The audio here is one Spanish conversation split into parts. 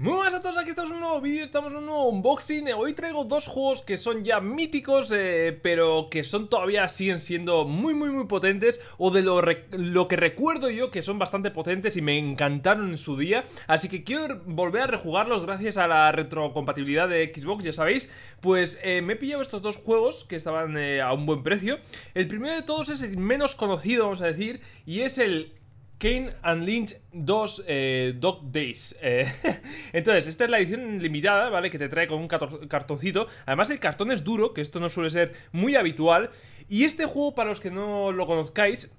Muy buenas a todos, aquí estamos en un nuevo vídeo, estamos en un nuevo unboxing. Hoy traigo dos juegos que son ya míticos, eh, pero que son todavía siguen siendo muy muy muy potentes O de lo, lo, que recuerdo yo que son bastante potentes y me encantaron en su día. Así que quiero volver a rejugarlos gracias a la retrocompatibilidad de Xbox, ya sabéis. Pues eh, me he pillado estos dos juegos que estaban eh, a un buen precio. El primero de todos es el menos conocido, vamos a decir Y es el Kane and Lynch 2 eh, Dog Days. Eh, entonces, esta es la edición limitada, ¿vale? Que te trae con un cartoncito. Además, el cartón es duro, que esto no suele ser muy habitual. Y este juego, para los que no lo conozcáis,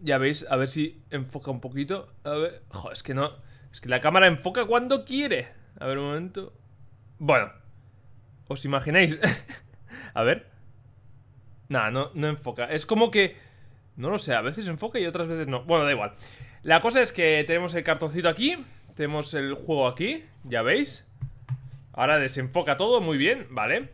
ya veis, a ver si enfoca un poquito. A ver, joder, es que no. Es que la cámara enfoca cuando quiere. A ver, un momento. Bueno, ¿os imagináis? a ver. Nada, no, no enfoca. Es como que no lo sé, a veces enfoca y otras veces no. Bueno, da igual. La cosa es que tenemos el cartoncito aquí Tenemos el juego aquí, ya veis. Ahora desenfoca todo, muy bien, vale.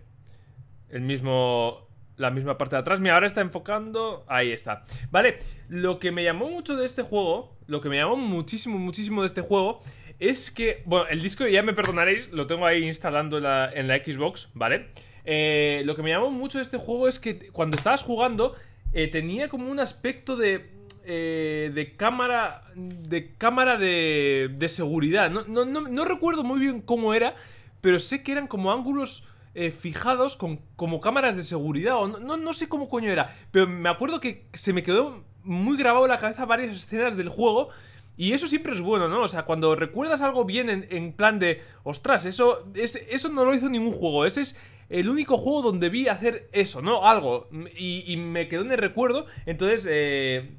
El mismo... La misma parte de atrás, mira, ahora está enfocando Ahí está, vale Lo que me llamó mucho de este juego Lo que me llamó muchísimo, muchísimo de este juego Es que, bueno, el disco ya me perdonaréis Lo tengo ahí instalando en la, en la Xbox, ¿vale? Eh, lo que me llamó mucho de este juego es que cuando estabas jugando eh, tenía como un aspecto de... Eh, de cámara de cámara de, de seguridad. No, no, no, recuerdo muy bien cómo era pero sé que eran como ángulos eh, fijados con como cámaras de seguridad o no, no, sé cómo coño era pero me acuerdo que se me quedó muy grabado en la cabeza varias escenas del juego y eso siempre es bueno, ¿no? O sea, cuando recuerdas algo bien en, plan de, ostras, eso, eso no lo hizo ningún juego, ese es el único juego donde vi hacer eso, ¿no? Algo. Y, me quedó en el recuerdo. Entonces, eh,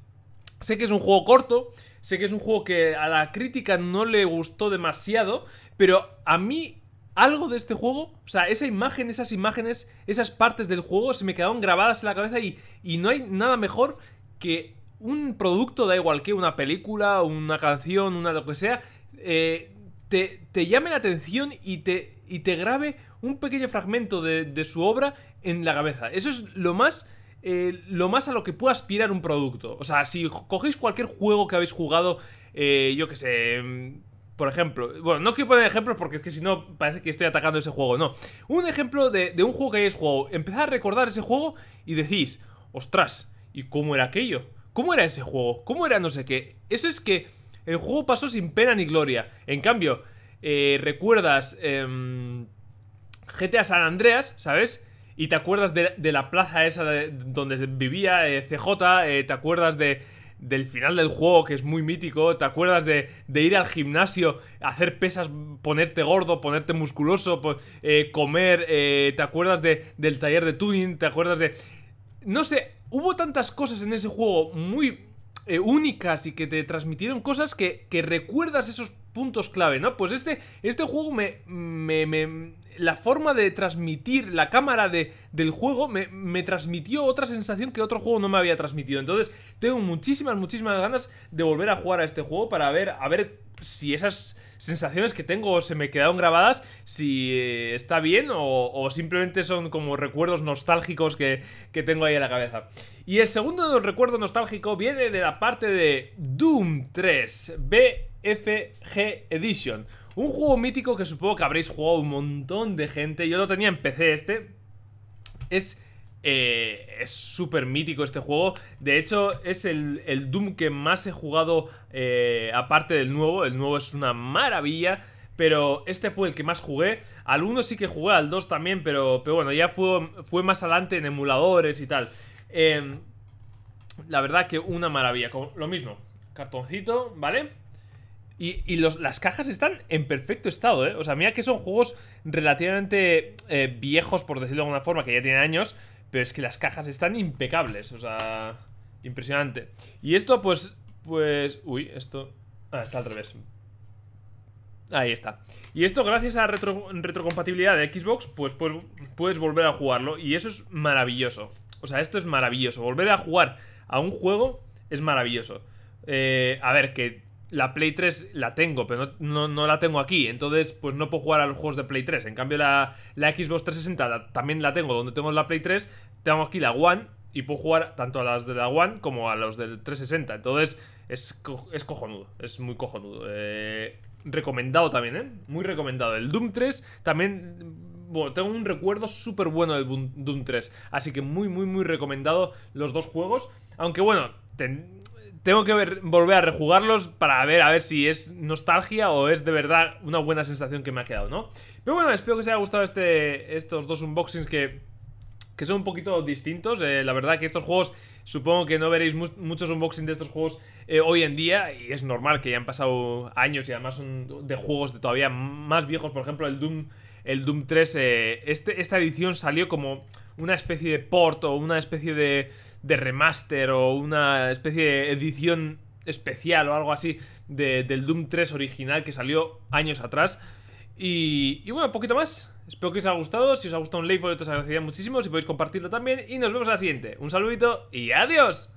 sé que es un juego corto. Sé que es un juego que a la crítica no le gustó demasiado. Pero a mí algo de este juego, o sea, esa imagen, esas imágenes, esas partes del juego se me quedaron grabadas en la cabeza y, y no hay nada mejor que un producto, da igual que una película, una canción, una lo que sea, eh, te, te llame la atención y te, y te grabe un pequeño fragmento de, su obra en la cabeza. Eso es lo más... Eh, lo más a lo que puede aspirar un producto. O sea, si cogéis cualquier juego que habéis jugado, eh, yo que sé, mm, por ejemplo, bueno, no quiero poner ejemplos porque es que si no parece que estoy atacando ese juego, no. Un ejemplo de, de un juego que hayáis jugado, empezad a recordar ese juego y decís, ostras, ¿y cómo era aquello? ¿Cómo era ese juego? ¿Cómo era no sé qué? Eso es que el juego pasó sin pena ni gloria. En cambio, eh, recuerdas eh, GTA San Andreas, ¿sabes? Y te acuerdas de, la plaza esa donde vivía eh, CJ, eh, te acuerdas de, del final del juego, que es muy mítico, te acuerdas de, ir al gimnasio, hacer pesas, ponerte gordo, ponerte musculoso, comer, te acuerdas del taller de tuning, te acuerdas de... No sé, hubo tantas cosas en ese juego muy únicas y que te transmitieron cosas que, que recuerdas esos puntos clave, ¿no? Pues este, este juego me, me, La forma de transmitir la cámara de, del juego me, me, transmitió otra sensación que otro juego no me había transmitido. Entonces tengo muchísimas, muchísimas ganas de volver a jugar a este juego para ver, a ver si esas sensaciones que tengo se me quedaron grabadas, si eh, está bien o, simplemente son como recuerdos nostálgicos que, que tengo ahí en la cabeza. Y el segundo recuerdo nostálgico viene de la parte de Doom 3 BFG Edition. Un juego mítico que supongo que habréis jugado un montón de gente. Yo lo tenía en PC este. Es eh, es súper mítico este juego. De hecho, es el, Doom que más he jugado eh, aparte del nuevo. El nuevo es una maravilla. Pero este fue el que más jugué. Al 1 sí que jugué, al 2 también, pero, pero bueno, ya fue, fue más adelante en emuladores y tal. Em, la verdad que una maravilla. Lo mismo, cartoncito, ¿vale? Y, las cajas están en perfecto estado, ¿eh? O sea, mira que son juegos relativamente eh, viejos, por decirlo de alguna forma, que ya tienen años. Pero es que las cajas están impecables, o sea... Impresionante. Y esto, pues... Pues... Uy, esto... Ah, está al revés. Ahí está. Y esto, gracias a retro, retrocompatibilidad de Xbox, pues, pues puedes volver a jugarlo. Y eso es maravilloso. O sea, esto es maravilloso. Volver a jugar a un juego es maravilloso. Eh, a ver, que la Play 3 la tengo, pero no, la tengo aquí. Entonces, pues no puedo jugar a los juegos de Play 3. En cambio, la, la Xbox 360 también la tengo donde tengo la Play 3. Tengo aquí la One y puedo jugar tanto a las de la One como a los del 360. Entonces, es, es cojonudo. Es muy cojonudo. Eh, recomendado también, ¿eh? Muy recomendado. El Doom 3 también... Bueno, tengo un recuerdo súper bueno del Doom 3. Así que muy, muy, muy recomendado los dos juegos. Aunque bueno, tengo que ver, volver a rejugarlos para ver a ver si es nostalgia o es de verdad una buena sensación que me ha quedado, ¿no? Pero bueno, espero que os haya gustado este, estos dos unboxings que, que son un poquito distintos. Eh, la verdad que estos juegos Supongo que no veréis muchos unboxings de estos juegos eh, hoy en día y es normal que ya han pasado años y además son de juegos de todavía más viejos, por ejemplo el Doom, el Doom 3, eh, este, esta edición salió como una especie de port o una especie de, de remaster o una especie de edición especial o algo así del Doom 3 original que salió años atrás. Y, y bueno, un poquito más. Espero que os haya gustado. Si os ha gustado un like, os agradecería muchísimo. Si podéis compartirlo también. Y nos vemos a la siguiente. Un saludito y adiós.